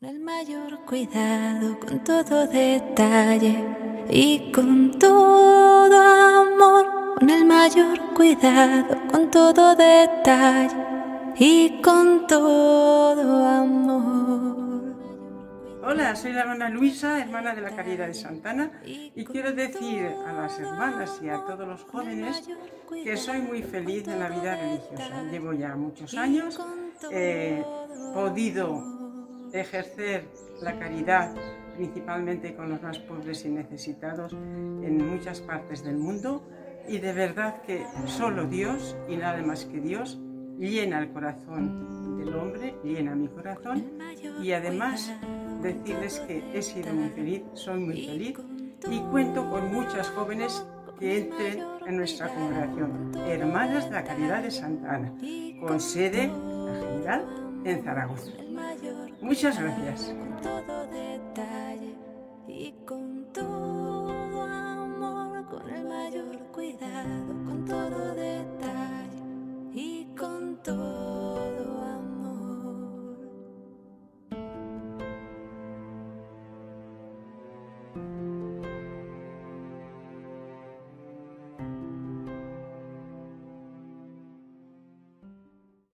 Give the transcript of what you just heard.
Con el mayor cuidado, con todo detalle y con todo amor. Con el mayor cuidado, con todo detalle y con todo amor. Hola, soy la hermana Luisa, hermana de la Caridad de Santana, y quiero decir a las hermanas y a todos los jóvenes que soy muy feliz en la vida religiosa. Llevo ya muchos años, he podido ejercer la caridad principalmente con los más pobres y necesitados en muchas partes del mundo. Y de verdad que solo Dios y nada más que Dios llena el corazón del hombre, llena mi corazón. Y además decirles que he sido muy feliz, soy muy feliz y cuento con muchas jóvenes que entren en nuestra congregación, Hermanas de la Caridad de Santa Ana, con sede, general, en Zaragoza. Muchas gracias. Con todo detalle y con todo amor, con el mayor cuidado, con todo detalle y con todo.